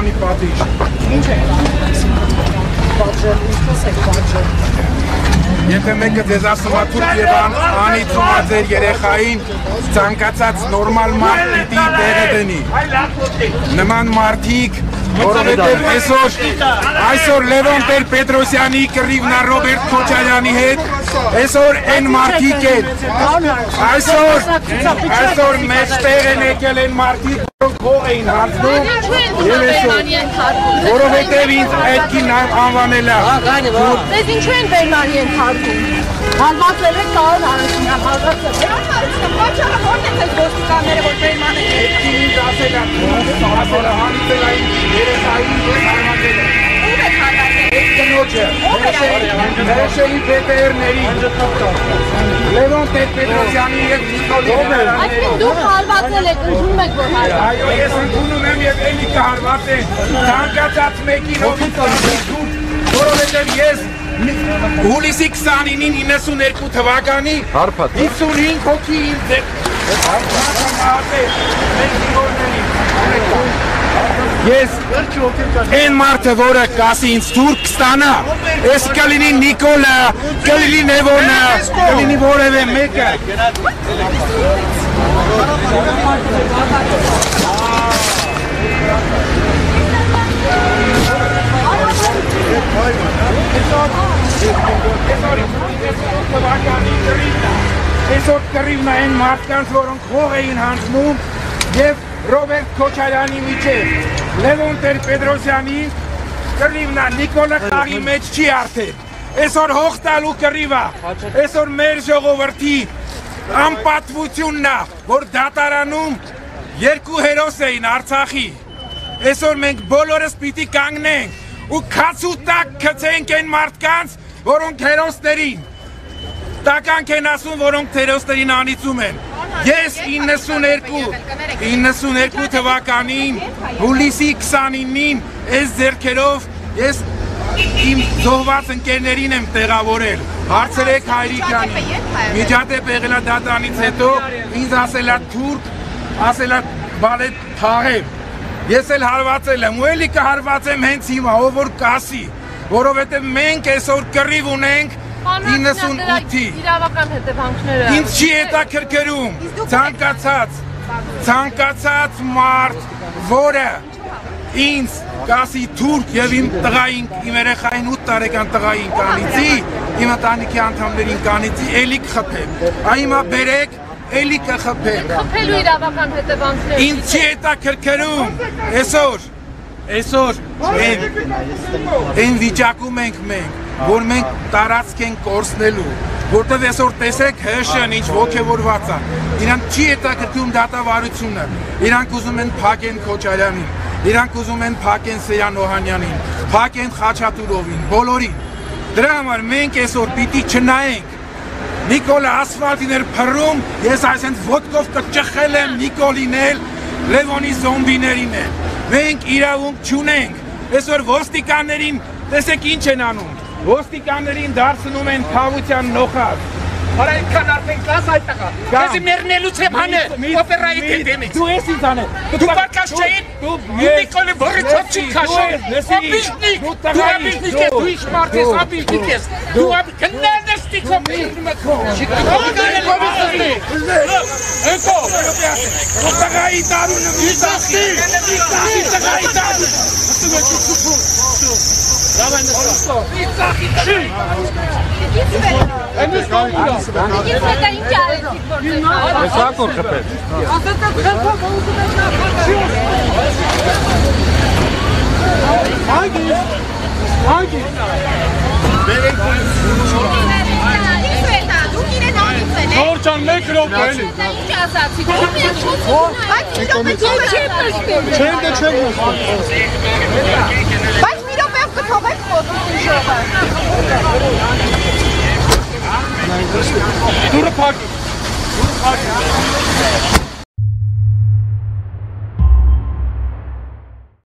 Քոչարյանի պատիժ։ Ինչ է պատժել, ինչպես եք պատժել։ Եթե մեկը ձեզ է թուրք եւ ան- անի ծումա ձեր երեխային, ցանկացած նորմալ մարդ պիտի տեղը դնի։ Նման մարդիկ Որովհետև այսօր այսօր Լևոն Տեր-Պետրոսյանի կռիվն է Ռոբերտ Քոչարյանի հետ, այսօր այն մարդիկ են, այսօր այսօր մեջտեղ են եկել այն մարդիկ, որոնք հող էին հանձնում եւ այսօր որովհետև ինձ այդքին անվանել է Դες ինչու են Բերմանի ենթարկում։ Հարվածել եք Կարոն Արությունյան, հարվածել եք։ Ոչարը որտեղ է ոստիկանները որ Բերմանը Այդքին ինձ ասել է, ասել է հանձնել այն երեխային ես հարվածել եմ։ ով է կնոջը, Հրեշելի ՊՏՌ-ների, Լևոն Տեր-Պետրոսյանի եւ Նիկոլի Այսինքն դուք հարվածել եք, ուզում եք որ հարված։ Այո, ես ընդունում եմ եւ էլի կհարվածեն։ Ցանկացած մեկին ովից որովհետեւ ես հուլիսի 29-ին 92 թվականի Հարփատ 55 հոգի իմ ձեր Ես այն մարդը, որը կասի ինձ թուրք ստանա, ես կլինի Նիկոլը, կլինի Նևոնը, կլինի որևէ մեկը։ Այսօր կռիվն այն մարդկանց, որոնք հող էին հանձնում եւ Ռոբերտ Քոչարյանի միջև Լևոն Տեր-Պետրոսյանի կռիվն է Նիկոլա Խաղի մեջ չի արդեն։ Այսօր հող տալու կռիվ է։ Այսօր մեր ժողովրդի անպատվությունն է, որ դատարանում երկու հերոս էին Արցախի։ Այսօր մենք բոլորս պիտի կանգնենք ու քացու տակ գցենք այն մարդկանց, որոնք հերոսներին տականք են ասում, որոնք թերոստերին անիծում են։ Ես 92 92 թվականին հուլիսի 29-ին այս ձերքերով ես իմ զոհված ընկերներին եմ տեղավորել։ Հարցրեք Հայրիկյանին։ Միջադեպ եղել է դատարանից հետո ինձ ասելա թուրք, ասելա բալետ թաղեմ։ Ես էլ հարվածել եմ, ու էլի կհարվածեմ հենց հիմա, ով որ կասի, որովհետև մենք այսօր կռիվ ունենք 98-ի իրավական հետևանքները։ Ինձ չի հետաքրքրում ցանկացած ցանկացած մարդ, որը ինձ կասի թուրք եւ իմ տղային, իմ երեխային 8 տարեկան տղային կանիցի, իմ ընտանիքի անդամներին կանիցի, էլի կխփեմ։ Այ հիմա բերեք, էլի կխփեմ։ Խփելու իրավական հետևանքները։ Ինձ չի հետաքրքրում այսօր այսօր այն այն վիճակում ենք մենք որ մենք տարածք ենք կորցնելու որտեվ այսօր տեսեք հեշն ինչ ողջևորված է իրանք չի հետաքրքրում դատավարությունը իրանք ուզում են փակեն Քոչարյանին իրանք ուզում են փակեն Սեյան Օհանյանին փակեն Խաչատուրովին բոլորին դրա համար մենք այսօր պիտի չնայենք Նիկոլը ասֆալտին էր փռում, ես այսենց ոդկով կճխել եմ Նիկոլին էլ, Լևոնի զոմբիներին էլ։ Մենք իրավունք չունենք։ Այսօր ոստիկաններին տեսեք ինչ են անում։ Ոստիկաններին դարձնում են խավության նոխած։ Արա ինքան արդեն կաս այդ տղա։ Քեզի մերնելուց եմ հանել օպերայի դեմից։ Դու ես ինձ անել։ Դու պարկաշ չէին։ Դու Նիկոլի բորի ծոչի քաշել։ Աբիշնիկ, դու աբիշնիկ ես, դու իշ մարդ ես, աբիշնիկ ես։ Çıktı kapıyı. Çıktı kapıyı. Ecco, non pagai tanto nel mio tassi, tassi pagai tanto. Tu mi tu tu tu. Da ben de sto. Pizza kitchen. Hem de sto burada. Kimse de inkar etmiyor. Ne sağ kor kapet. Asıl kapı kapı oldu da şaka. Hangi? Hangi? Էլի։ ինչ ասացիք։ Ո՞ւմ եք խոսում։ Բայց իրոք չի պրսպել։ Չեն դե չեն խոսում։ Բայց մի րոպեով կթողեք խոսում ժողը։ Դուրը փակ։ Դուրը փակ։